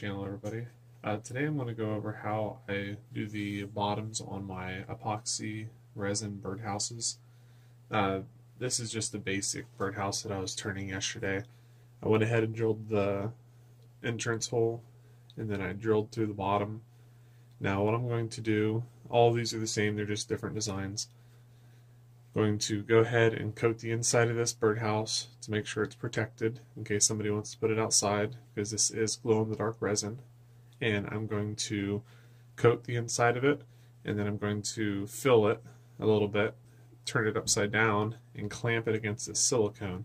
channel everybody. Uh, today I'm going to go over how I do the bottoms on my epoxy resin birdhouses. Uh, this is just the basic birdhouse that I was turning yesterday. I went ahead and drilled the entrance hole and then I drilled through the bottom. Now what I'm going to do, all these are the same, they're just different designs going to go ahead and coat the inside of this birdhouse to make sure it's protected in case somebody wants to put it outside because this is glow in the dark resin. And I'm going to coat the inside of it and then I'm going to fill it a little bit turn it upside down and clamp it against this silicone.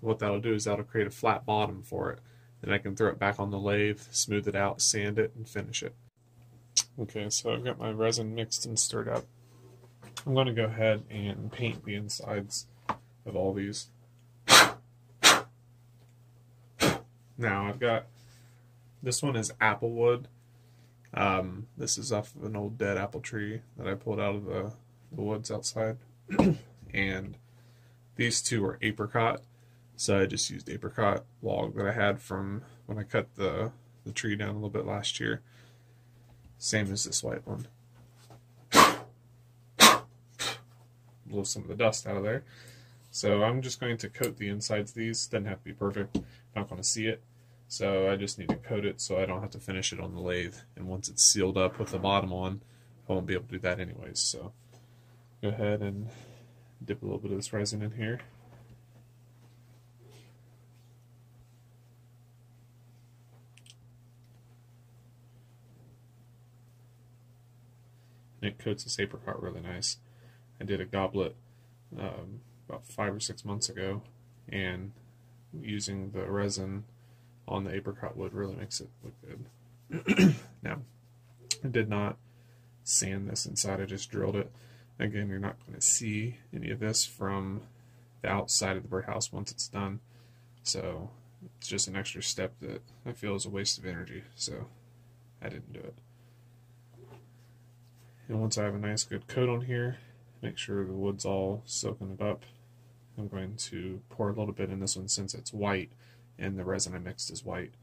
What that'll do is that'll create a flat bottom for it. Then I can throw it back on the lathe smooth it out sand it and finish it. Okay so I've got my resin mixed and stirred up I'm going to go ahead and paint the insides of all these. Now I've got, this one is apple wood. Um, this is off of an old dead apple tree that I pulled out of the, the woods outside. and these two are apricot. So I just used apricot log that I had from when I cut the, the tree down a little bit last year. Same as this white one. Blow some of the dust out of there. So I'm just going to coat the insides of these. Doesn't have to be perfect. Not going to see it. So I just need to coat it so I don't have to finish it on the lathe. And once it's sealed up with the bottom on, I won't be able to do that anyways. So go ahead and dip a little bit of this resin in here. And it coats this apricot really nice. I did a goblet um, about five or six months ago, and using the resin on the apricot wood really makes it look good. now, I did not sand this inside, I just drilled it. Again, you're not going to see any of this from the outside of the birdhouse once it's done, so it's just an extra step that I feel is a waste of energy, so I didn't do it. And once I have a nice good coat on here, make sure the wood's all soaking it up. I'm going to pour a little bit in this one since it's white and the resin I mixed is white.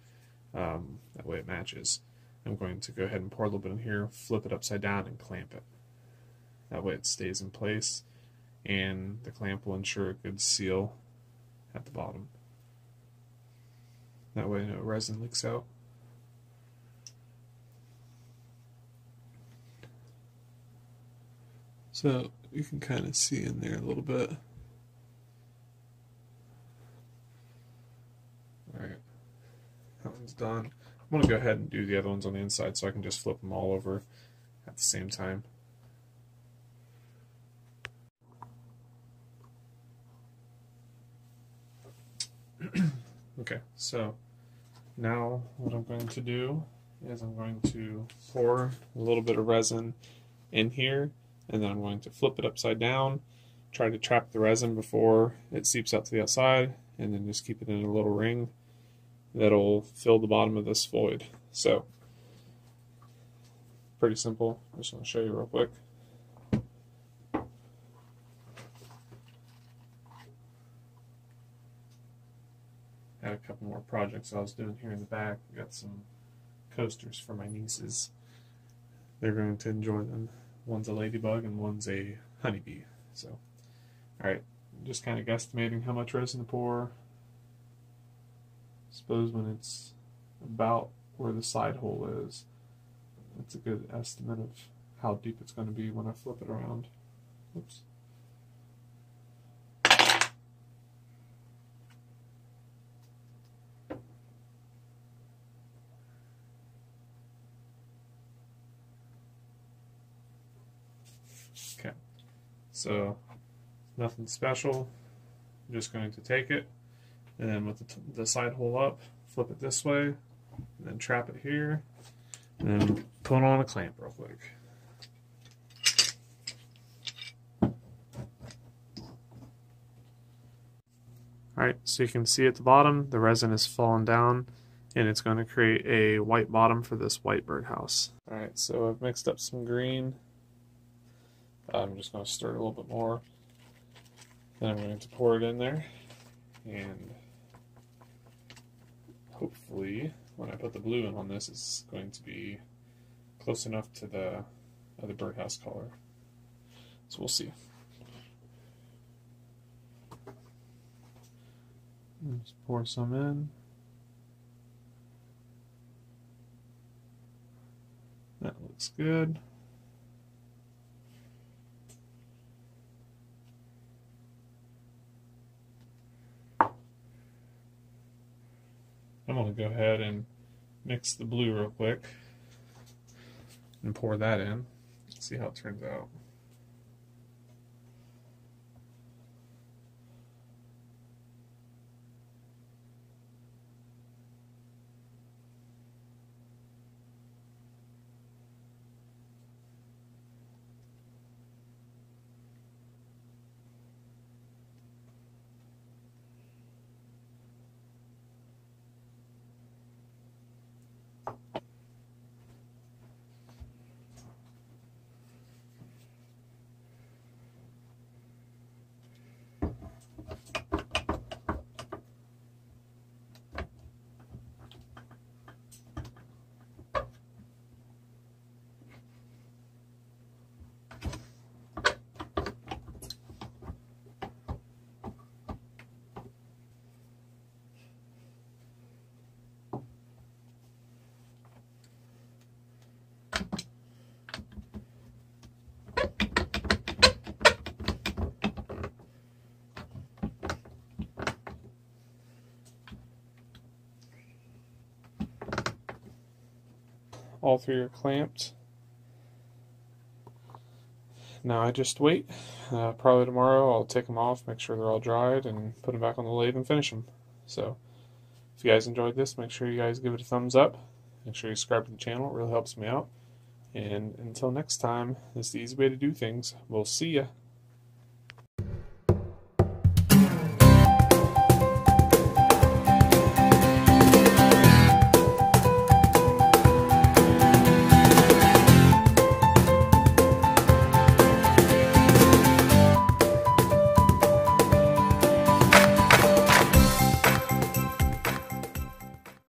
Um, that way it matches. I'm going to go ahead and pour a little bit in here, flip it upside down, and clamp it. That way it stays in place, and the clamp will ensure a good seal at the bottom. That way no resin leaks out. So you can kind of see in there a little bit. Alright, that one's done. I'm going to go ahead and do the other ones on the inside so I can just flip them all over at the same time. okay, so now what I'm going to do is I'm going to pour a little bit of resin in here and then I'm going to flip it upside down, try to trap the resin before it seeps out to the outside, and then just keep it in a little ring that'll fill the bottom of this void. So, pretty simple. I'm just want to show you real quick. Had a couple more projects I was doing here in the back. Got some coasters for my nieces. They're going to enjoy them. One's a ladybug and one's a honeybee. So, alright, just kind of guesstimating how much resin to pour. Suppose when it's about where the side hole is, that's a good estimate of how deep it's going to be when I flip it around. Oops. Okay, so nothing special. I'm just going to take it and then with the, the side hole up, flip it this way, and then trap it here, and then put on a clamp real quick. Alright, so you can see at the bottom the resin is fallen down and it's going to create a white bottom for this white birdhouse. Alright, so I've mixed up some green I'm just going to stir it a little bit more. Then I'm going to pour it in there. And hopefully, when I put the blue in on this it's going to be close enough to the other birdhouse color. So we'll see. Just pour some in. That looks good. I'm to go ahead and mix the blue real quick and pour that in. See how it turns out. All three are clamped. Now I just wait. Uh, probably tomorrow I'll take them off, make sure they're all dried, and put them back on the lathe and finish them. So, if you guys enjoyed this, make sure you guys give it a thumbs up. Make sure you subscribe to the channel, it really helps me out. And until next time, this is the easy way to do things. We'll see ya.